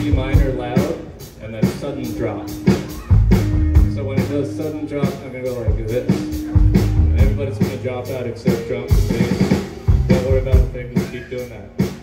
C minor loud, and then sudden drop. So when it does sudden drop, I'm gonna go like this. And everybody's gonna drop out except drums and bass. Don't worry about a thing, just keep doing that.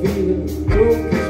Feeling. Drunk